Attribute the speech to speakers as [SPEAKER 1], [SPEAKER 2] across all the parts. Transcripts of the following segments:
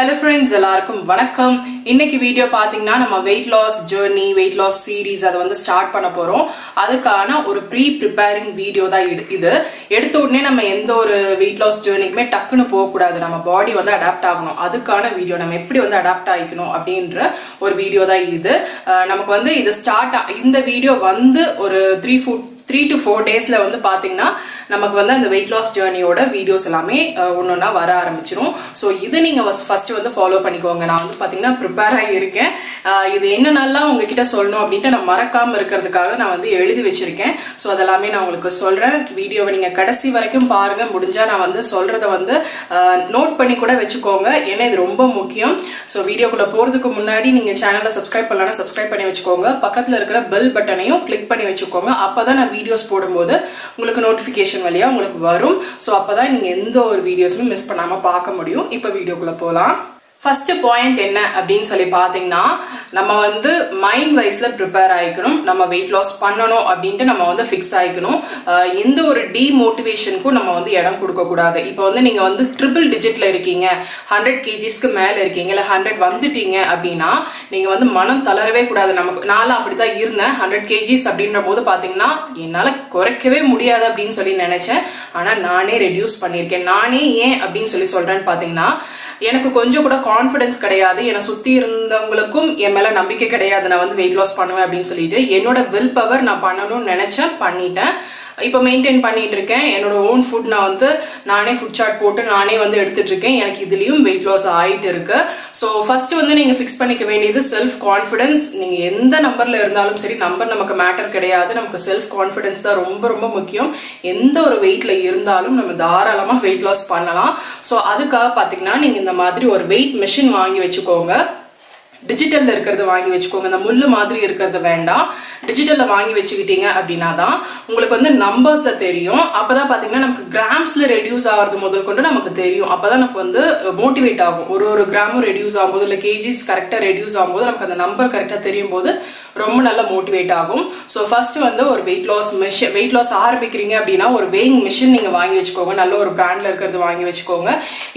[SPEAKER 1] Hello friends எல்லாருக்கும் வணக்கம். இன்னைக்கு வீடியோ பார்த்தீங்கன்னா நம்ம weight loss journey weight loss series அதை வந்து ஸ்டார்ட் பண்ண போறோம். அதுக்கான ஒரு ப்ரீ ப்ரிப்பேரிங் வீடியோ தான் இது இது. எடுத்த உடனே நம்ம எந்த ஒரு வெயிட் லாஸ் ஜேர்னிக்குமே டக்குன்னு போகக்கூடாது. நம்ம பாடி வந்து அடாப்ட் ஆகணும். அதுக்கான வீடியோ நம்ம எப்படி வந்து அடாப்ட் ஆகிக்கணும் அப்படின்ற ஒரு வீடியோ தான் இது. நமக்கு வந்து இது ஸ்டார்ட் இந்த வீடியோ வந்து ஒரு three food three to four டேஸில் வந்து பார்த்தீங்கன்னா நமக்கு வந்து அந்த வெயிட் லாஸ் ஜேர்னியோட வீடியோஸ் எல்லாமே ஒன்று ஒன்றா வர ஆரம்பிச்சிரும். ஸோ இது நீங்கள் ஃபஸ்ட்டு வந்து ஃபாலோ பண்ணிக்கோங்க. நான் வந்து பார்த்தீங்கன்னா ப்ரிப்பேர் ஆகி இருக்கேன் இது என்னென்னலாம் உங்ககிட்ட சொல்லணும் அப்படின்ட்டு நான் மறக்காமல் இருக்கிறதுக்காக நான் வந்து எழுதி வச்சிருக்கேன். ஸோ அதெல்லாமே நான் உங்களுக்கு சொல்கிறேன் வீடியோவை நீங்கள் கடைசி வரைக்கும் பாருங்கள் முடிஞ்சால் நான் வந்து சொல்கிறத வந்து நோட் பண்ணி கூட வச்சுக்கோங்க. ஏன்னா இது ரொம்ப முக்கியம். ஸோ வீடியோக்குள்ளே போகிறதுக்கு முன்னாடி நீங்கள் சேனலை சப்ஸ்கிரைப் பண்ணலாம்னா சப்ஸ்கிரைப் பண்ணி வச்சுக்கோங்க. பக்கத்தில் இருக்கிற பெல் பட்டனையும் கிளிக் பண்ணி வச்சுக்கோங்க. அப்போ தான் நான் வீடியோஸ் போடும்போது உங்களுக்கு நோட்டிஃபிகேஷன் வழியாக உங்களுக்கு வரும். ஸோ அப்போ தான் நீங்கள் எந்த ஒரு வீடியோஸுமே மிஸ் பண்ணாமல் பார்க்க முடியும். இப்போ வீடியோக்குள்ளே போகலாம் ஃபர்ஸ்ட் பாயிண்ட் என்ன அப்படின்னு சொல்லி பார்த்தீங்கன்னா நம்ம வந்து மைண்ட் வைஸ்ல ப்ரிப்பேர் ஆகிக்கணும் நம்ம வெயிட் லாஸ் பண்ணணும் அப்படின்ட்டு நம்ம வந்து ஃபிக்ஸ் ஆகிக்கணும் எந்த ஒரு டிமோட்டிவேஷனுக்கும் நம்ம வந்து இடம் கொடுக்கக்கூடாது இப்போ வந்து நீங்கள் வந்து ட்ரிபிள் டிஜிட்ல இருக்கீங்க. ஹண்ட்ரட் கேஜிஸ்க்கு மேலே இருக்கீங்க. இல்லை ஹண்ட்ரட் வந்துட்டீங்க அப்படின்னா நீங்கள் வந்து மனம் தளரவே கூடாது. நமக்கு நானும் அப்படிதான் இருந்தேன். ஹண்ட்ரட் கேஜிஸ் அப்படின்ற போது பார்த்தீங்கன்னா என்னால் குறைக்கவே முடியாது அப்படின்னு சொல்லி நினச்சேன். ஆனால் நானே ரெடியூஸ் பண்ணியிருக்கேன். நானே ஏன் அப்படின்னு சொல்லி சொல்கிறேன்னு பார்த்தீங்கன்னா எனக்கு கொஞ்சம் கூட கான்ஃபிடன்ஸ் கிடையாது. என்னை சுத்தி இருந்தவங்களுக்கும் என் மேல நம்பிக்கை கிடையாது. நான் வந்து வெயிட் லாஸ் பண்ணுவேன் அப்படின்னு சொல்லிட்டு என்னோட வில் பவர் நான் பண்ணணும்னு நினைச்சேன் பண்ணிட்டேன். இப்போ மெயின்டைன் பண்ணிட்டு இருக்கேன் என்னோட ஓன் ஃபுட் நான் வந்து நானே ஃபுட் சார்ட் போட்டு நானே வந்து எடுத்துட்டு இருக்கேன் எனக்கு இதுலயும் வெயிட் லாஸ் ஆயிட்டு இருக்கு ஸோ ஃபர்ஸ்ட் வந்து நீங்க ஃபிக்ஸ் பண்ணிக்க வேண்டியது செல்ஃப் கான்ஃபிடன்ஸ் நீங்க எந்த நம்பர்ல இருந்தாலும் சரி நம்பர் நமக்கு மேட்டர் கிடையாது. நமக்கு செல்ஃப் கான்ஃபிடன்ஸ் தான் ரொம்ப ரொம்ப முக்கியம். எந்த ஒரு வெயிட்ல இருந்தாலும் நம்ம தாராளமா வெயிட் லாஸ் பண்ணலாம். ஸோ அதுக்காக பாத்தீங்கன்னா நீங்க இந்த மாதிரி ஒரு வெயிட் மிஷின் வாங்கி வச்சுக்கோங்க. டிஜிட்டலில் இருக்கிறது வாங்கி வச்சுக்கோங்க. இந்த முள் மாதிரி இருக்கிறது வேண்டாம். டிஜிட்டலில் வாங்கி வச்சுக்கிட்டீங்க அப்படின்னா தான் உங்களுக்கு வந்து நம்பர்ஸில் தெரியும். அப்போ தான் பார்த்தீங்கன்னா நமக்கு கிராம்ஸில் ரெடியூஸ் ஆகிறது முதல் கொண்டு நமக்கு தெரியும். அப்போ தான் நமக்கு வந்து மோட்டிவேட் ஆகும். ஒரு ஒரு கிராமும் ரெடியூஸ் ஆகும்போது இல்லை கேஜிஸ் கரெக்டாக ரெடியூஸ் ஆகும்போது நமக்கு அந்த நம்பர் கரெக்டாக தெரியும் போது ரொம்ப நல்லா மோட்டிவேட் ஆகும். ஸோ ஃபர்ஸ்ட் வந்து ஒரு weight loss machine weight loss ஆரம்பிக்கிறீங்க அப்படின்னா ஒரு வெயிங் மிஷின் நீங்கள் வாங்கி வச்சுக்கோங்க. நல்ல ஒரு பிராண்டில் இருக்கிறது வாங்கி வச்சுக்கோங்க.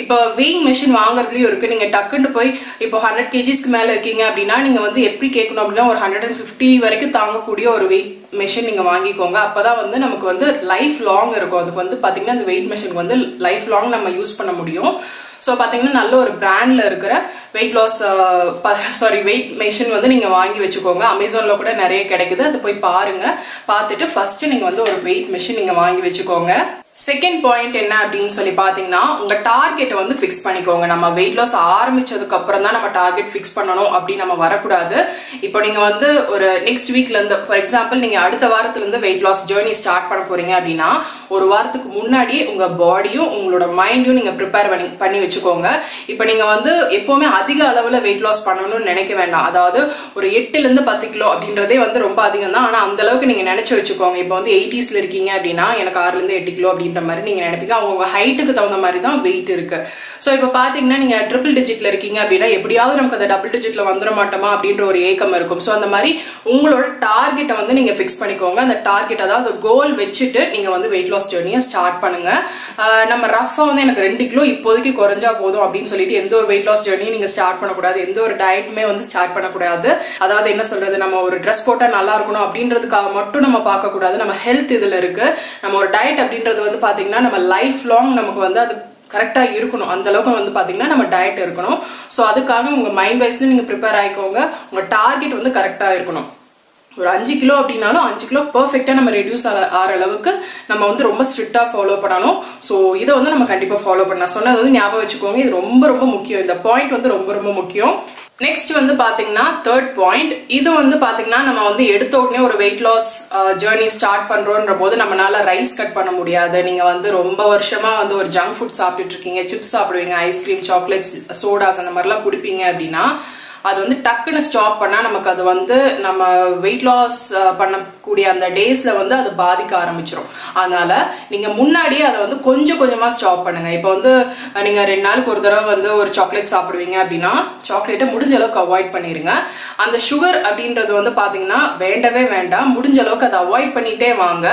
[SPEAKER 1] இப்போ வெயிங் மிஷின் வாங்குறதுலையும் இருக்குது நீங்கள் டக்குன்னு போய் இப்போ ஹண்ட்ரட் கேஜிஸ்க்கு மேல இருக்கீங்க அப்படின்னா நீங்கள் வந்து எப்படி கேட்கணும் அப்படின்னா ஒரு ஹண்ட்ரட் அண்ட் ஃபிஃப்டி வரைக்கும் தாங்கக்கூடிய ஒரு வெயிட் மிஷின் நீங்கள் வாங்கிக்கோங்க. அப்போ தான் வந்து நமக்கு வந்து லைஃப் லாங் இருக்கும். அதுக்கு வந்து பார்த்தீங்கன்னா அந்த வெயிட் மிஷினுக்கு வந்து லைஃப் லாங் நம்ம யூஸ் பண்ண முடியும். ஸோ பார்த்தீங்கன்னா நல்ல ஒரு பிராண்டில் இருக்கிற weight loss sorry weight machine வந்து நீங்கள் வாங்கி வச்சுக்கோங்க. அமேசானில் கூட நிறைய கிடைக்குது. அது போய் பாருங்கள் பார்த்துட்டு ஃபஸ்ட்டு நீங்கள் வந்து ஒரு வெயிட் மிஷின் நீங்கள் வாங்கி வச்சுக்கோங்க. செகண்ட் பாயிண்ட் என்ன அப்படின்னு சொல்லி பார்த்தீங்கன்னா உங்க டார்கெட்டை வந்து ஃபிக்ஸ் பண்ணிக்கோங்க. நம்ம வெயிட் லாஸ் ஆரம்பிச்சதுக்கு அப்புறம் தான் நம்ம டார்கெட் ஃபிக்ஸ் பண்ணணும் அப்படின்னு நம்ம வரக்கூடாது. இப்போ நீங்க வந்து ஒரு நெக்ஸ்ட் வீக்ல இருந்து ஃபார் எக்ஸாம்பிள் நீங்க அடுத்த வாரத்துல இருந்து வெயிட் லாஸ் ஜேர்னி ஸ்டார்ட் பண்ண போறீங்க அப்படின்னா ஒரு வாரத்துக்கு முன்னாடி உங்க பாடியும் உங்களோட மைண்டும் நீங்க ப்ரிப்பேர் பண்ணி பண்ணி வச்சுக்கோங்க. இப்போ நீங்க வந்து எப்பவுமே அதிக அளவுல வெயிட் லாஸ் பண்ணணும்னு நினைக்க வேண்டாம். அதாவது ஒரு எட்டுல இருந்து பத்து கிலோ அப்படின்றதே வந்து ரொம்ப அதிகம் தான் ஆனா அந்த அளவுக்கு நீங்க நினைச்சு வச்சுக்கோங்க. இப்போ வந்து எயிட்டிஸ்ல இருக்கீங்க அப்படின்னா எனக்கு ஆறுல இருந்து எட்டு கிலோ அப்படின்ற மாதிரி நீங்க நினைப்பீங்க. அவங்க ஹைட்டுக்கு தகுந்த மாதிரி தான் வெயிட் இருக்கு. ஸோ இப்போ பார்த்தீங்கன்னா நீங்கள் ட்ரிபிள் டிஜிட்டில் இருக்கீங்க அப்படின்னா எப்படியாவது நமக்கு அந்த டபுள் டிஜிட்டில் வந்துட மாட்டோமா அப்படின்ற ஒரு ஏக்கம் இருக்கும். ஸோ அந்த மாதிரி உங்களோட டார்கெட்டை வந்து நீங்கள் ஃபிக்ஸ் பண்ணிக்கோங்க. அந்த டார்கெட் அதாவது கோல் வச்சுட்டு நீங்கள் வந்து வெயிட் லாஸ் ஜேர்னியை ஸ்டார்ட் பண்ணுங்க. நம்ம ரஃபாக வந்து எனக்கு ரெண்டு கிலோ இப்போதைக்கு குறைஞ்சா போதும் அப்படின்னு சொல்லிட்டு எந்த ஒரு வெயிட் லாஸ் ஜேர்னியும் நீங்கள் ஸ்டார்ட் பண்ணக்கூடாது. எந்த ஒரு டயட்டுமே வந்து ஸ்டார்ட் பண்ணக்கூடாது. அதாவது என்ன சொல்கிறது நம்ம ஒரு ட்ரெஸ் போட்டால் நல்லா இருக்கணும் அப்படின்றதுக்காக மட்டும் நம்ம பார்க்கக்கூடாது. நம்ம ஹெல்த் இதில் இருக்குது நம்ம ஒரு டயட் அப்படின்றது வந்து பார்த்தீங்கன்னா நம்ம லைஃப் லாங் நமக்கு வந்து அது கரெக்டாக இருக்கணும். அந்த அளவுக்கு வந்து பார்த்தீங்கன்னா நம்ம டயட் இருக்கணும். ஸோ அதுக்காக உங்கள் மைண்ட் வைஸ்ல நீங்கள் ப்ரிப்பேர் ஆகிக்கோங்க உங்கள் டார்கெட் வந்து கரெக்டாக இருக்கணும். ஒரு அஞ்சு கிலோ அப்படின்னாலும் அஞ்சு கிலோ பர்ஃபெக்டாக நம்ம ரெடியூஸ் ஆகிற அளவுக்கு நம்ம வந்து ரொம்ப ஸ்ட்ரிக்டாக ஃபாலோ பண்ணணும். ஸோ இதை வந்து நம்ம கண்டிப்பாக ஃபாலோ பண்ணலாம். சொன்னது வந்து ஞாபகம் வச்சுக்கோங்க. இது ரொம்ப ரொம்ப முக்கியம். இந்த பாயிண்ட் வந்து ரொம்ப ரொம்ப முக்கியம். நெக்ஸ்ட் வந்து பாத்தீங்கன்னா தேர்ட் பாயிண்ட் இது வந்து பாத்தீங்கன்னா நம்ம வந்து எடுத்த உடனே ஒரு வெயிட் லாஸ் ஜேர்னி ஸ்டார்ட் பண்றோன்ற போது நம்மளால ரைஸ் கட் பண்ண முடியாது. நீங்க வந்து ரொம்ப வருஷமா வந்து ஒரு ஜங்க் ஃபுட் சாப்பிட்டுட்டு இருக்கீங்க. சிப்ஸ் சாப்பிடுவீங்க ஐஸ்கிரீம் சாக்லேட்ஸ் சோடாஸ் அந்த மாதிரிலாம் குடிப்பீங்க அப்படின்னா அது வந்து டக்குன்னு ஸ்டாப் பண்ணால் நமக்கு அது வந்து நம்ம வெயிட் லாஸ் பண்ணக்கூடிய அந்த டேஸில் வந்து அது பாதிக்க ஆரம்பிச்சிடும் அதனால நீங்கள் முன்னாடியே அதை வந்து கொஞ்சம் கொஞ்சமாக ஸ்டாப் பண்ணுங்கள் இப்போ வந்து நீங்கள் ரெண்டு நாளுக்கு ஒரு தடவை வந்து ஒரு சாக்லேட் சாப்பிடுவீங்க அப்படின்னா சாக்லேட்டை முடிஞ்ச அளவுக்கு அவாய்ட் பண்ணிடுங்க அந்த சுகர் அப்படின்றது வந்து பார்த்தீங்கன்னா வேண்டவே வேண்டாம். முடிஞ்ச அளவுக்கு அதை அவாய்ட் பண்ணிகிட்டே வாங்க.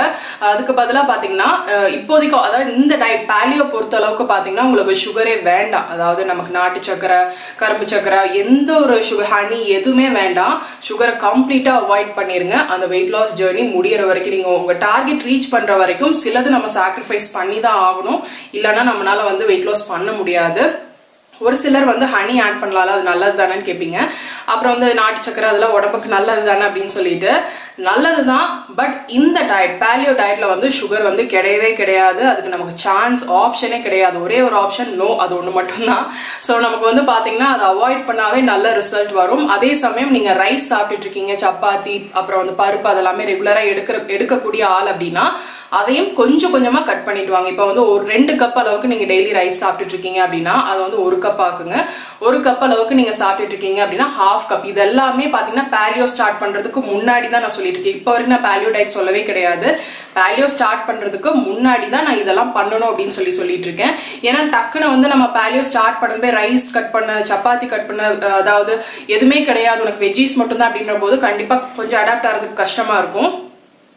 [SPEAKER 1] அதுக்கு பதிலாக பார்த்தீங்கன்னா இப்போதைக்கு அதாவது இந்த டயட் பேலியோ பொறுத்த அளவுக்கு பார்த்தீங்கன்னா உங்களுக்கு சுகரே வேண்டாம். அதாவது நமக்கு நாட்டு சக்கரை கரும்பு சக்கரை எந்த ஒரு சுகர் ஹனி எதுவுமே வேண்டாம். சுகரை கம்ப்ளீட்டா அவாய்ட் பண்ணிருங்க. அந்த வெயிட் லாஸ் ஜேர்னி முடியற வரைக்கும் நீங்க உங்க டார்கெட் ரீச் பண்ற வரைக்கும் சிலது நம்ம சாக்ரிஃபைஸ் பண்ணி தான் ஆகணும். இல்லைன்னா நம்மளால வந்து வெயிட் லாஸ் பண்ண முடியாது. ஒரு சிலர் வந்து ஹனி ஆட் பண்ணலாம்ல அது நல்லது தானேன்னு கேட்பீங்க அப்புறம் வந்து நாட்டு சக்கரை அதெல்லாம் உடம்புக்கு நல்லது தானே அப்படின்னு சொல்லிட்டு. நல்லது தான் பட் இந்த டயட் பேலியோ டயட்ல வந்து சுகர் வந்து கிடையவே கிடையாது. அதுக்கு நமக்கு சான்ஸ் ஆப்ஷனே கிடையாது. ஒரே ஒரு ஆப்ஷன் நோ அது ஒன்று மட்டும்தான். ஸோ நமக்கு வந்து பார்த்தீங்கன்னா அதை அவாய்ட் பண்ணாவே நல்ல ரிசல்ட் வரும். அதே சமயம் நீங்கள் ரைஸ் சாப்பிட்டுட்டு இருக்கீங்க சப்பாத்தி அப்புறம் வந்து பருப்பு அதெல்லாமே ரெகுலராக எடுக்கிற எடுக்கக்கூடிய ஆள் அப்படின்னா அதையும் கொஞ்சம் கொஞ்சமாக கட் பண்ணிட்டு வாங்க. இப்போ வந்து ஒரு ரெண்டு கப் அளவுக்கு நீங்கள் டெய்லி ரைஸ் சாப்பிட்டுட்டு இருக்கீங்க அப்படின்னா அதை வந்து ஒரு கப் ஆக்குங்க. ஒரு கப் அளவுக்கு நீங்கள் சாப்பிட்டுட்டு இருக்கீங்க அப்படின்னா ஹாஃப் கப் இது எல்லாமே பார்த்தீங்கன்னா பேலியோ ஸ்டார்ட் பண்ணுறதுக்கு முன்னாடி தான் நான் சொல்லிட்டு இருக்கேன். இப்போ வரைக்கும் நான் பேலியோ டயட் சொல்லவே கிடையாது. பேலியோ ஸ்டார்ட் பண்ணுறதுக்கு முன்னாடி தான் நான் இதெல்லாம் பண்ணணும் அப்படின்னு சொல்லி சொல்லிட்டு இருக்கேன். ஏன்னா டக்குன்னு வந்து நம்ம பேலியோ ஸ்டார்ட் பண்ணும்போது ரைஸ் கட் பண்ண சப்பாத்தி கட் பண்ண அதாவது எதுவுமே கிடையாது. உனக்கு வெஜ்ஜீஸ் மட்டும்தான் அப்படின்ற போது கண்டிப்பாக கொஞ்சம் அடாப்ட் ஆகிறதுக்கு கஷ்டமாக இருக்கும்.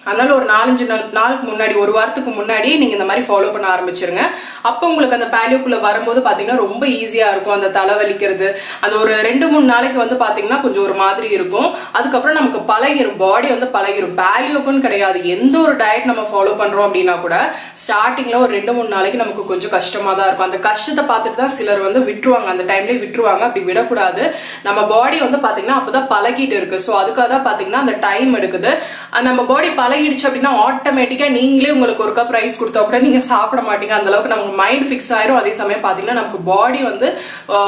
[SPEAKER 1] அதனால ஒரு நாலஞ்சு நாள் நாளுக்கு முன்னாடி ஒரு வாரத்துக்கு முன்னாடி நீங்க இந்த மாதிரி ஃபாலோ பண்ண ஆரம்பிச்சிருங்க. அப்போ உங்களுக்கு அந்த பேலியோக்குள்ள வரும்போது பாத்தீங்கன்னா ரொம்ப ஈஸியா இருக்கும் அந்த தலைவலிக்கிறது. அந்த ஒரு ரெண்டு மூணு நாளைக்கு வந்து பாத்தீங்கன்னா கொஞ்சம் ஒரு மாதிரி இருக்கும். அதுக்கப்புறம் நமக்கு பழகிரும் பாடி வந்து பழகிரும். பேலியோக்குன்னு கிடையாது. எந்த ஒரு டயட் நம்ம ஃபாலோ பண்றோம் அப்படின்னா கூட ஸ்டார்டிங்ல ஒரு ரெண்டு மூணு நாளைக்கு நமக்கு கொஞ்சம் கஷ்டமா தான் இருக்கும். அந்த கஷ்டத்தை பார்த்துட்டு தான் சிலர் வந்து விட்டுருவாங்க. அந்த டைம்லயே விட்டுருவாங்க. அப்படி விடக்கூடாது. நம்ம பாடி வந்து பாத்தீங்கன்னா அப்பதான் பழகிட்டு இருக்கு. ஸோ அதுக்காக தான் பாத்தீங்கன்னா அந்த டைம் எடுக்குது. நம்ம பாடி பழகிடுச்சு அப்படின்னா ஆட்டோமேட்டிக்காக நீங்களே உங்களுக்கு ஒரு கப் ரைஸ் கொடுத்தா கூட நீங்கள் சாப்பிட மாட்டீங்க. அந்த அளவுக்கு நமக்கு மைண்ட் ஃபிக்ஸ் ஆயிரும். அதே சமயம் பார்த்தீங்கன்னா நமக்கு பாடி வந்து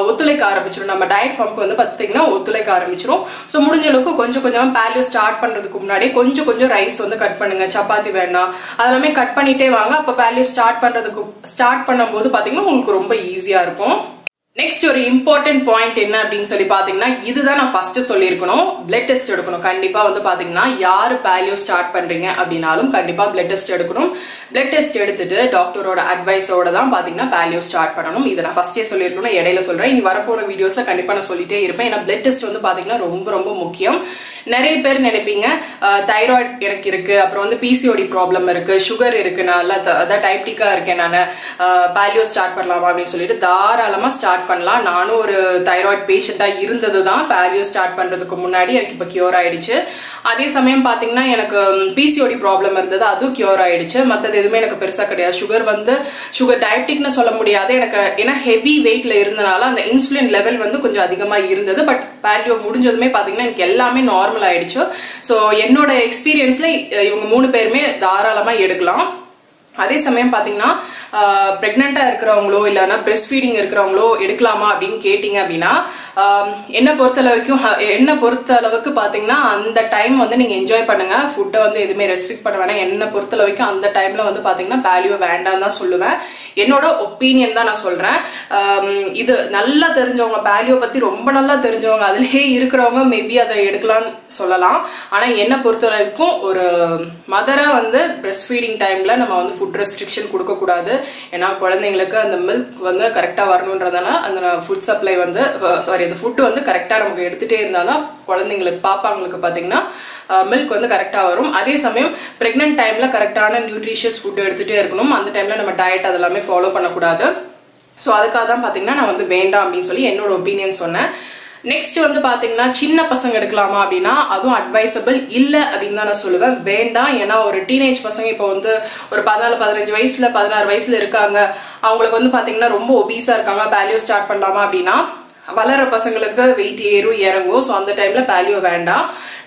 [SPEAKER 1] ஒத்துழைக்க ஆரம்பிச்சிடும் நம்ம டயட் ஃபார்முக்கு வந்து பார்த்தீங்கன்னா ஒத்துழைக்க ஆரம்பிச்சிடும் ஸோ முடிஞ்ச அளவுக்கு கொஞ்சம் கொஞ்சமாக பேலியோ ஸ்டார்ட் பண்ணுறதுக்கு முன்னாடி கொஞ்சம் கொஞ்சம் ரைஸ் வந்து கட் பண்ணுங்க. சப்பாத்தி வேணாம் அதெல்லாமே கட் பண்ணிட்டே வாங்க. அப்போ பேலியோ ஸ்டார்ட் பண்ணுறதுக்கு ஸ்டார்ட் பண்ணும்போது பார்த்தீங்கன்னா உங்களுக்கு ரொம்ப ஈஸியாக இருக்கும். நெக்ஸ்ட் ஒரு இம்பார்ட்டன்ட் பாயிண்ட் என்ன அப்படின்னு சொல்லி பாத்தீங்கன்னா இதுதான் நான் ஃபர்ஸ்ட் சொல்லியிருக்கணும். பிளட் டெஸ்ட் எடுக்கணும். கண்டிப்பா வந்து பாத்தீங்கன்னா யார் பேலியோ ஸ்டார்ட் பண்றீங்க அப்படின்னாலும் கண்டிப்பா பிளட் டெஸ்ட் எடுக்கணும். பிளட் டெஸ்ட் எடுத்துட்டு டாக்டரோட அட்வைஸோட தான் பாத்தீங்கன்னா பேலியோ ஸ்டார்ட் பண்ணணும். இதை நான் ஃபர்ஸ்டே சொல்லியிருக்கணும். இடையில சொல்றேன். இனி வரப்போற வீடியோஸ்ல கண்டிப்பா நான் சொல்லிட்டே இருப்பேன். ஏன்னா பிளட் டெஸ்ட் வந்து பாத்தீங்கன்னா ரொம்ப ரொம்ப முக்கியம். நிறைய பேர் நினைப்பீங்க தைராய்ட் எனக்கு இருக்கு அப்புறம் வந்து பிசிஓடி ப்ராப்ளம் இருக்கு சுகர் இருக்கு நான் அதான் டைப்டிக்கா இருக்கேன் நான் பேலியோ ஸ்டார்ட் பண்ணலாமா அப்படின்னு சொல்லிட்டு தாராளமா ஸ்டார்ட் பண்ணலாம். நானும் ஒரு தைராய்டு பேஷண்டா இருந்தது தான் பேலியோ ஸ்டார்ட் பண்றதுக்கு முன்னாடி எனக்கு இப்போ கியூர் ஆயிடுச்சு. அதே சமயம் பாத்தீங்கன்னா எனக்கு பிசிஓடி ப்ராப்ளம் இருந்தது அதுவும் கியூர் ஆயிடுச்சு. மற்றது எதுவுமே எனக்கு பெருசா கிடையாது. சுகர் வந்து சுகர் டயபெட்டிக்னு சொல்ல முடியாது. எனக்கு ஏன்னா ஹெவி வெயிட்ல இருந்தனால அந்த இன்சுலின் லெவல் வந்து கொஞ்சம் அதிகமா இருந்தது. பட் பேலியோ முடிஞ்சதுமே பாத்தீங்கன்னா எனக்கு எல்லாமே நார்மல் ஆயிடுச்சு. ஸோ என்னோட எக்ஸ்பீரியன்ஸ்ல இவங்க மூணு பேருமே தாராளமா எடுக்கலாம். அதே சமயம் பார்த்தீங்கன்னா ப்ரெக்னெண்ட்டாக இருக்கிறவங்களோ இல்லைன்னா பிரஸ்ட் ஃபீடிங் இருக்கிறவங்களோ எடுக்கலாமா அப்படின்னு கேட்டிங்க அப்படின்னா என்னை பொறுத்தளவுக்கும் என்னை பொறுத்த அளவுக்கு அந்த டைம் வந்து நீங்கள் என்ஜாய் பண்ணுங்கள் ஃபுட்டை வந்து எதுவுமே ரெஸ்ட்ரிக்ட் பண்ண வேணாம். என்னை பொறுத்தளவுக்கும் அந்த டைமில் வந்து பார்த்தீங்கன்னா வேல்யூ வேண்டாம் தான் சொல்லுவேன். என்னோட ஒப்பீனியன் தான் நான் சொல்கிறேன் இது நல்லா தெரிஞ்சவங்க வேல்யூவை பற்றி ரொம்ப நல்லா தெரிஞ்சவங்க அதுலேயே இருக்கிறவங்க மேபி அதை எடுக்கலாம்னு சொல்லலாம். ஆனால் என்னை பொறுத்தளவுக்கும் ஒரு மதராக வந்து பிரெஸ்ட் ஃபீடிங் டைமில் நம்ம வந்து ஃபுட் ரெஸ்ட்ரிக்ஷன் கொடுக்கக்கூடாது. ஏன்னா குழந்தைங்களுக்கு அந்த மில்க் வந்து கரெக்டாக வரணுன்றதால அந்த ஃபுட் சப்ளை வந்து சாரி அந்த ஃபுட்டு வந்து கரெக்டாக நமக்கு எடுத்துகிட்டே இருந்தால் தான் குழந்தைங்களுக்கு பாப்பாங்களுக்கு பார்த்தீங்கன்னா மில்க் வந்து கரெக்டாக வரும். அதே சமயம் ப்ரெக்னென்ட் டைமில் கரெக்டான நியூட்ரிஷியஸ் ஃபுட் எடுத்துகிட்டே இருக்கணும். அந்த டைமில் நம்ம டயட் அதெல்லாமே ஃபாலோ பண்ணக்கூடாது. ஸோ அதுக்காக தான் பார்த்தீங்கன்னா நான் வந்து வேண்டாம் அப்படின்னு சொல்லி என்னோட ஒப்பீனியன் சொன்னேன். நெக்ஸ்ட் வந்து பாத்தீங்கன்னா சின்ன பசங்க எடுக்கலாமா அப்படின்னா அதுவும் அட்வைசபிள் இல்ல அப்படின்னு தான் நான் சொல்லுவேன். வேண்டாம் ஏன்னா ஒரு டீனேஜ் பசங்க இப்போ வந்து ஒரு பதினாலு பதினஞ்சு வயசுல பதினாறு வயசுல இருக்காங்க. அவங்களுக்கு வந்து பாத்தீங்கன்னா ரொம்ப ஒபீஸா இருக்காங்க. பேலியோ ஸ்டார்ட் பண்ணலாமா அப்படின்னா வளர பசங்களுக்கு வெயிட் ஏறும் இறங்கும். ஸோ அந்த டைம்ல பேலியோ வேண்டாம்.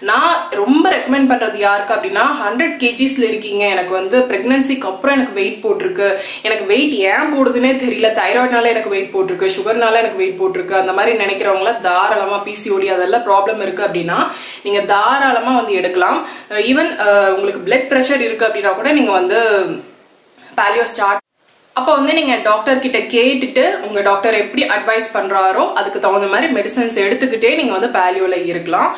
[SPEAKER 1] நான் ரொம்ப ரெக்கமெண்ட் பண்ணுறது யாருக்கு அப்படின்னா ஹண்ட்ரட் கேஜிஸில் இருக்கீங்க. எனக்கு வந்து ப்ரெக்னன்சிக்கு அப்புறம் எனக்கு வெயிட் போட்டிருக்கு. எனக்கு வெயிட் ஏன் போடுதுன்னே தெரியல. தைராய்டுனால எனக்கு வெயிட் போட்டிருக்கு. சுகர்னால எனக்கு வெயிட் போட்டிருக்கு. அந்த மாதிரி நினைக்கிறவங்கள தாராளமாக பிசிஓடி அதெல்லாம் ப்ராப்ளம் இருக்குது அப்படின்னா நீங்கள் தாராளமாக வந்து எடுக்கலாம். ஈவன் உங்களுக்கு பிளட் ப்ரெஷர் இருக்குது அப்படின்னா கூட நீங்கள் வந்து பேலியோ ஸ்டார்ட் அப்போ வந்து நீங்கள் டாக்டர் கிட்ட கேட்டுட்டு உங்கள் டாக்டர் எப்படி அட்வைஸ் பண்ணுறாரோ அதுக்கு தகுந்த மாதிரி மெடிசன்ஸ் எடுத்துக்கிட்டே நீங்கள் வந்து பேலியோவில் இருக்கலாம்.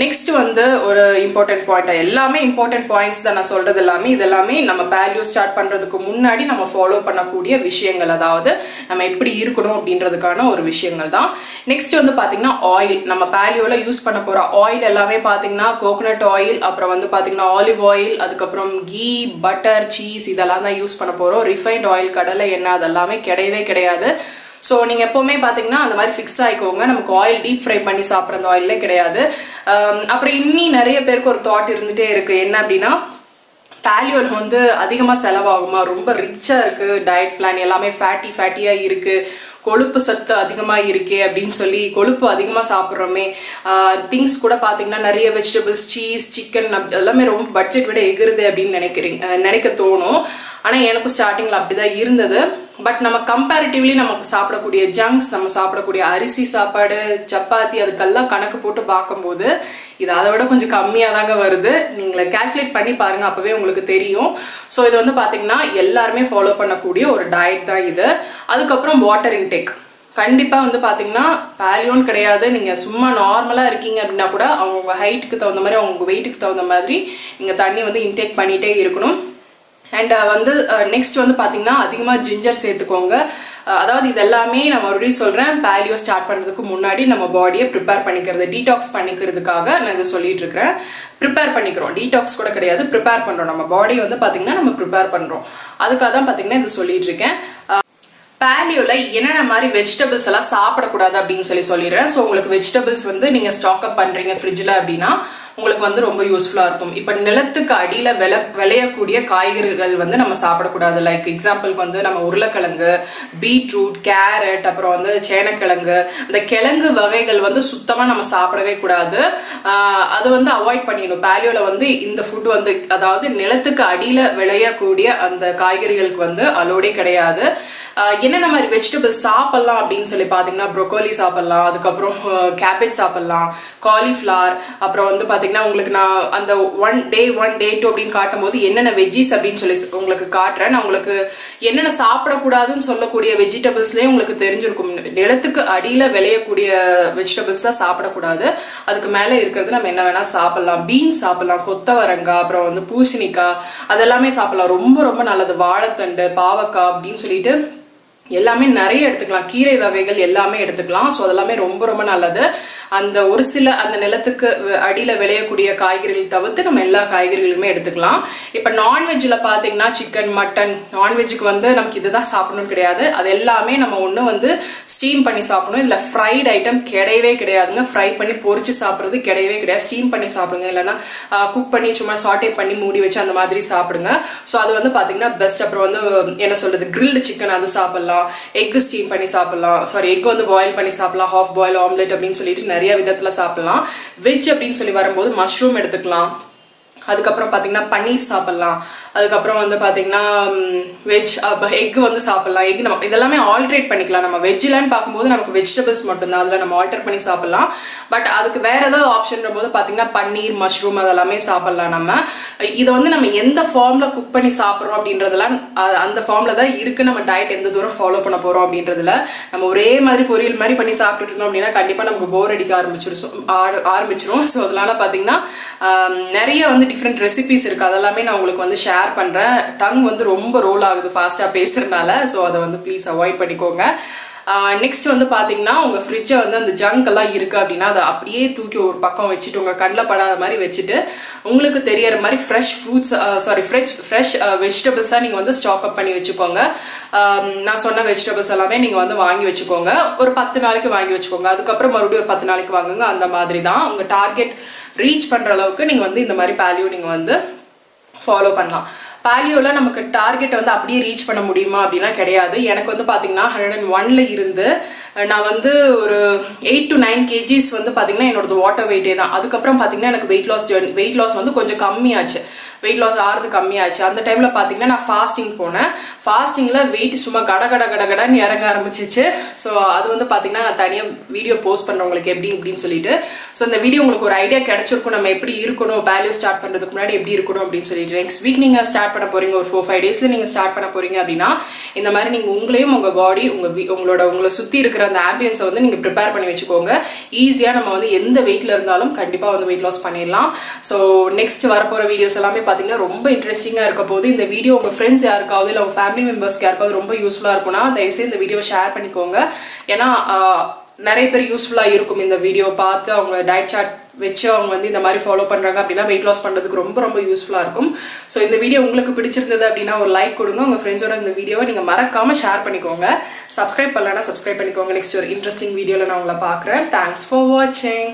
[SPEAKER 1] நெக்ஸ்ட் வந்து ஒரு இம்பார்ட்டன்ட் பாயிண்ட் எல்லாமே இம்பார்ட்டன்ட் பாயிண்ட்ஸ் தான் நான் சொல்றது எல்லாமே இது எல்லாமே நம்ம வேல்யூ ஸ்டார்ட் பண்றதுக்கு முன்னாடி நம்ம ஃபாலோ பண்ணக்கூடிய விஷயங்கள். அதாவது நம்ம எப்படி இருக்கணும் அப்படின்றதுக்கான ஒரு விஷயங்கள் தான். நெக்ஸ்ட் வந்து பாத்தீங்கன்னா ஆயில் நம்ம பேலியோல யூஸ் பண்ண போற ஆயில் எல்லாமே பாத்தீங்கன்னா கோகனட் ஆயில் அப்புறம் வந்து பாத்தீங்கன்னா ஆலிவ் ஆயில் அதுக்கப்புறம் கீ பட்டர் சீஸ் இதெல்லாம் தான் யூஸ் பண்ண போறோம். ரிஃபைண்ட் ஆயில் கடலை எண்ணெய் அதெல்லாமே கிடையவே கிடையாது. ஸோ நீங்கள் எப்போவுமே பார்த்தீங்கன்னா அந்த மாதிரி ஃபிக்ஸ் ஆகிக்கோங்க நமக்கு ஆயில் டீப் ஃப்ரை பண்ணி சாப்பிட்ற அந்த ஆயிலே கிடையாது. Um, அப்புறம் இன்னி நிறைய பேருக்கு ஒரு தாட் இருந்துகிட்டே இருக்குது என்ன அப்படின்னா பேலியோல் வந்து அதிகமாக செலவாகுமா? ரொம்ப ரிச்சாக இருக்குது டயட் பிளான் எல்லாமே ஃபேட்டி ஃபேட்டியாக இருக்குது கொழுப்பு சத்து அதிகமாக இருக்கே அப்படின்னு சொல்லி கொழுப்பு அதிகமாக சாப்பிட்றோமே. திங்ஸ் uh, கூட பார்த்தீங்கன்னா நிறைய வெஜிடபிள்ஸ் சீஸ் சிக்கன் எல்லாமே ரொம்ப பட்ஜெட் விட எகிருது அப்படின்னு நினைக்கிறீங்க நினைக்க தோணும். ஆனால் எனக்கும் ஸ்டார்டிங்கில் அப்படி தான் இருந்தது. பட் நம்ம கம்பேரிட்டிவ்லி நமக்கு சாப்பிடக்கூடிய ஜங்க்ஸ் நம்ம சாப்பிடக்கூடிய அரிசி சாப்பாடு சப்பாத்தி அதுக்கெல்லாம் கணக்கு போட்டு பார்க்கும்போது இது அதை விட கொஞ்சம் கம்மியாக தாங்க வருது. நீங்களை கால்குலேட் பண்ணி பாருங்க அப்போவே உங்களுக்கு தெரியும். ஸோ இது வந்து பார்த்தீங்கன்னா எல்லாருமே ஃபாலோ பண்ணக்கூடிய ஒரு டயட் தான் இது. அதுக்கப்புறம் வாட்டர் இன்டேக் கண்டிப்பாக வந்து பார்த்தீங்கன்னா பேலியோன் கிடையாது. நீங்கள் சும்மா நார்மலாக இருக்கீங்க அப்படின்னா கூட அவங்க ஹைட்டுக்கு தகுந்த மாதிரி அவங்க வெயிட்டுக்கு தகுந்த மாதிரி நீங்கள் தண்ணி வந்து இன்டேக் பண்ணிகிட்டே இருக்கணும். அண்ட் uh, வந்து uh, நெக்ஸ்ட் வந்து பார்த்தீங்கன்னா அதிகமாக ஜிஞ்சர் சேர்த்துக்கோங்க. Uh, அதாவது இது எல்லாமே நான் மறுபடியும் சொல்கிறேன் பேலியோ ஸ்டார்ட் பண்ணுறதுக்கு முன்னாடி நம்ம பாடியை ப்ரிப்பேர் பண்ணிக்கிறது டீடாக்ஸ் பண்ணிக்கிறதுக்காக நான் இதை சொல்லிட்டு இருக்கிறேன். ப்ரிப்பேர் பண்ணிக்கிறோம். டீடாக்ஸ் கூட கிடையாது. ப்ரிப்பேர் பண்ணுறோம் நம்ம பாடி வந்து பார்த்தீங்கன்னா நம்ம ப்ரிப்பேர் பண்ணுறோம் அதுக்காக தான் பார்த்தீங்கன்னா இது சொல்லிட்டு இருக்கேன். பேலியோவில் என்னென்ன மாதிரி வெஜிடபிள்ஸ் எல்லாம் சாப்பிடக்கூடாது அப்படின்னு சொல்லி சொல்லிடுறேன். ஸோ உங்களுக்கு வெஜிடபிள்ஸ் வந்து நீங்கள் ஸ்டாக் அப் பண்ணுறீங்க ஃப்ரிட்ஜில் அப்படின்னா உங்களுக்கு வந்து ரொம்ப யூஸ்ஃபுல்லாக இருக்கும். இப்போ நிலத்துக்கு அடியில் விள விளையக்கூடிய காய்கறிகள் வந்து நம்ம சாப்பிடக்கூடாது. லைக் எக்ஸாம்பிளுக்கு வந்து நம்ம உருளைக்கிழங்கு பீட்ரூட் கேரட் அப்புறம் வந்து சேனக்கிழங்கு. இந்த கிழங்கு வகைகள் வந்து சுத்தமாக நம்ம சாப்பிடவே கூடாது. அது வந்து அவாய்ட் பண்ணிடணும். பேலியோவில் வந்து இந்த ஃபுட் வந்து அதாவது நிலத்துக்கு அடியில் விளையக்கூடிய அந்த காய்கறிகளுக்கு வந்து அலோடே கிடையாது. என்னென்ன மாதிரி வெஜிடபிள்ஸ் சாப்பிட்லாம் அப்படின்னு சொல்லி பார்த்தீங்கன்னா ப்ரொக்கோலி சாப்பிட்லாம். அதுக்கப்புறம் கேபேஜ் சாப்பிட்லாம். காலிஃப்ளவர் அப்புறம் வந்து பார்த்தீங்கன்னா உங்களுக்கு நான் அந்த one day one day two அப்படின்னு காட்டும்போது என்னென்ன வெஜ்ஜிஸ் அப்படின்னு சொல்லி உங்களுக்கு காட்டுறேன். நான் உங்களுக்கு என்னென்ன சாப்பிடக்கூடாதுன்னு சொல்லக்கூடிய வெஜிடபிள்ஸ்லேயே உங்களுக்கு தெரிஞ்சிருக்கும். நிலத்துக்கு அடியில் விளையக்கூடிய வெஜிடபிள்ஸ் தான் சாப்பிடக்கூடாது. அதுக்கு மேலே இருக்கிறது நம்ம என்ன வேணால் சாப்பிடலாம். பீன்ஸ் சாப்பிட்லாம் கொத்தவரங்காய் அப்புறம் வந்து பூசணிக்காய் அதெல்லாமே சாப்பிட்லாம். ரொம்ப ரொம்ப நல்லது. வாழைத்தண்டு பாவக்காய் அப்படின்னு சொல்லிட்டு எல்லாமே நிறைய எடுத்துக்கலாம். கீரை வகைகள் எல்லாமே எடுத்துக்கலாம். ஸோ அதெல்லாமே ரொம்ப ரொம்ப நல்லது. அந்த ஒரு சில அந்த நிலத்துக்கு அடியில் விளையக்கூடிய காய்கறிகள் தவிர்த்து நம்ம எல்லா காய்கறிகளுமே எடுத்துக்கலாம். இப்போ நான்வெஜ்ல பார்த்தீங்கன்னா சிக்கன் மட்டன் நான்வெஜ்ஜுக்கு வந்து நமக்கு இதுதான் சாப்பிடணும் கிடையாது. அது எல்லாமே நம்ம ஒன்று வந்து ஸ்டீம் பண்ணி சாப்பிடணும். இல்லை ஃப்ரைட் ஐட்டம் கிடையவே கிடையாதுங்க. ஃப்ரை பண்ணி பொறிச்சு சாப்பிட்றது கிடையவே கிடையாது. ஸ்டீம் பண்ணி சாப்பிடுங்க. இல்லைன்னா குக் பண்ணி சும்மா சாட்டே பண்ணி மூடி வச்சு அந்த மாதிரி சாப்பிடுங்க. ஸோ அது வந்து பார்த்தீங்கன்னா பெஸ்ட் அப்புறம் வந்து என்ன சொல்றது கிரில்டு சிக்கன் அது சாப்பிடலாம். எக் ஸ்டீம் பண்ணி சாப்பிடலாம். சாரி எக் வந்து பாயில் பண்ணி சாப்பிடலாம். ஹாஃப் பாயில் ஆம்லெட் அப்படின்னு சொல்லிட்டு நிறைய விதத்துல சாப்பிடலாம். வெஜ் அப்படின்னு சொல்லி வரும்போது மஷ்ரூம் எடுத்துக்கலாம். அதுக்கப்புறம் பார்த்தீங்கன்னா பன்னீர் சாப்பிட்லாம். அதுக்கப்புறம் வந்து பார்த்தீங்கன்னா வெஜ் எக் வந்து சாப்பிட்லாம். எக் நம்ம இதெல்லாமே ஆல்ட்ரேட் பண்ணிக்கலாம். நம்ம வெஜ்ஜிலன்னு பார்க்கும்போது நமக்கு வெஜிடபிள்ஸ் மட்டும்தான். அதில் நம்ம ஆல்டர் பண்ணி சாப்பிட்லாம். பட் அதுக்கு வேற ஏதாவது ஆப்ஷன் போது பார்த்தீங்கன்னா பன்னீர் மஷ்ரூம் அதெல்லாமே சாப்பிட்லாம் நம்ம. இதை வந்து நம்ம எந்த ஃபார்மில் குக் பண்ணி சாப்பிட்றோம் அப்படின்றதெல்லாம் அந்த ஃபார்மில் தான் இருக்கு. நம்ம டயட் எந்த தூரம் ஃபாலோ பண்ண போகிறோம் அப்படின்றதுல. நம்ம ஒரே மாதிரி பொரியல் மாதிரி பண்ணி சாப்பிட்டுட்டு இருந்தோம் அப்படின்னா கண்டிப்பாக நமக்கு போர் அடிக்க ஆரம்பிச்சிரும். ஆர- ஆரம்பிச்சிரும். ஸோ அதனால பார்த்தீங்கன்னா நிறைய வந்து டிஃப்ரெண்ட் ரெசிபிஸ் இருக்குது அதெல்லாமே நான் உங்களுக்கு வந்து ஷேர் பண்ணுறேன் டங் வந்து ரொம்ப ரோல் ஆகுது ஃபாஸ்ட்டாக பேசுகிறனால ஸோ அதை வந்து ப்ளீஸ் அவாய்ட் பண்ணிக்கோங்க. நெக்ஸ்ட் வந்து பார்த்தீங்கன்னா உங்கள் ஃப்ரிட்ஜை வந்து அந்த ஜங்க் எல்லாம் இருக்குது அப்படின்னா அதை அப்படியே தூக்கி ஒரு பக்கம் வச்சுட்டு உங்கள் கண்ணில் படாத மாதிரி வச்சுட்டு உங்களுக்கு தெரியற மாதிரி fresh fruits sorry fresh fresh வெஜிடபிள்ஸாக நீங்கள் வந்து ஸ்டாக் அப் பண்ணி வச்சுக்கோங்க. நான் சொன்ன வெஜிடபிள்ஸ் எல்லாமே நீங்கள் வந்து வாங்கி வச்சுக்கோங்க. ஒரு பத்து நாளைக்கு வாங்கி வச்சுக்கோங்க. அதுக்கப்புறம் மறுபடியும் ஒரு பத்து நாளைக்கு வாங்குங்க. அந்த மாதிரி தான். உங்கள் டார்கெட் ரீச் பண்ணுற அளவுக்கு நீங்கள் வந்து இந்த மாதிரி பேலியோ நீங்கள் வந்து ஃபாலோ பண்ணலாம். பேலியோல நமக்கு டார்கெட் வந்து அப்படியே ரீச் பண்ண முடியுமா அப்படின்னா கிடையாது. எனக்கு வந்து பார்த்தீங்கன்னா ஹண்ட்ரட் அண்ட் ஒன்ல இருந்து நான் வந்து ஒரு எயிட் டு நைன் கேஜிஸ் வந்து பார்த்தீங்கன்னா என்னோடது வாட்டர் வெயிட்டே தான். அதுக்கப்புறம் பார்த்தீங்கன்னா எனக்கு வெயிட் லாஸ் வெயிட் லாஸ் வந்து கொஞ்சம் கம்மியாச்சு. வெயிட் லாஸ் ஆகிறது கம்மியாச்சு. அந்த டைமில் பார்த்தீங்கன்னா நான் ஃபாஸ்டிங் போனேன். ஃபாஸ்டிங்கில் வெயிட் சும்மா கட கட கட கடன்னு இறங்க ஆரம்பிச்சிச்சு. ஸோ அது வந்து பார்த்தீங்கன்னா நான் தனியாக வீடியோ போஸ்ட் பண்ணுறவங்களுக்கு எப்படி இப்படின்னு சொல்லிட்டு. ஸோ இந்த வீடியோ உங்களுக்கு ஒரு ஐடியா கிடைச்சிருக்கும். நம்ம எப்படி இருக்கணும்? வேல்யூ ஸ்டார்ட் பண்ணுறதுக்கு முன்னாடி எப்படி இருக்கணும் அப்படின்னு சொல்லிட்டு. நெக்ஸ்ட் வீக் நீங்கள் ஸ்டார்ட் பண்ண போறீங்க. ஒரு ஃபோர் ஃபைவ் டேஸில் நீங்கள் ஸ்டார்ட் பண்ண போறீங்க அப்படின்னா இந்த மாதிரி நீங்கள் உங்களையும் உங்கள் பாடி உங்கள் வீ- உங்களோட உங்களை சுற்றி இருக்கிற அந்த ஆம்பியன்ஸை வந்து நீங்கள் ப்ரிப்பேர் பண்ணி வச்சுக்கோங்க. ஈஸியாக நம்ம வந்து எந்த வெயிட்டில் இருந்தாலும் கண்டிப்பாக வந்து வெயிட் லாஸ் பண்ணிடலாம். ஸோ நெக்ஸ்ட் வரப்போகிற வீடியோஸ் எல்லாமே பார்த்தீங்கன்னா ரொம்ப இன்ட்ரெஸ்டிங்காக இருக்க போது இந்த வீடியோ உங்கள் ஃப்ரெண்ட்ஸ் யாருக்காவது இல்லை உங்கள் ஃபேமிலி மெம்பர்ஸ்க்கு யாருக்காவது ரொம்ப யூஸ்ஃபுல்லாக இருக்கும்னா தயவுசெய்து இந்த வீடியோ ஷேர் பண்ணிக்கோங்க. ஏன்னா நிறைய பேர் யூஸ்ஃபுல்லாக இருக்கும் இந்த வீடியோ பார்த்து அவங்க டயட் சார்ட் வச்சு அவங்க வந்து இந்த மாதிரி ஃபாலோ பண்ணுறாங்க அப்படின்னா வெயிட் லாஸ் பண்ணுறதுக்கு ரொம்ப ரொம்ப யூஸ்ஃபுல்லாக இருக்கும். ஸோ இந்த வீடியோ உங்களுக்கு பிடிச்சிருந்தது அப்படின்னா ஒரு லைக் கொடுங்க. உங்கள் ஃப்ரெண்ட்ஸோட இந்த வீடியோவை நீங்கள் மறக்காமல் ஷேர் பண்ணிக்கோங்க. சப்ஸ்கிரைப் பண்ணலன்னா சப்ஸ்கிரைப் பண்ணிக்கோங்க. நெக்ஸ்ட் ஒரு இன்ட்ரெஸ்டிங் வீடியோவில் நான் உங்களை பார்க்குறேன். தேங்க்ஸ் ஃபார் வாட்சிங்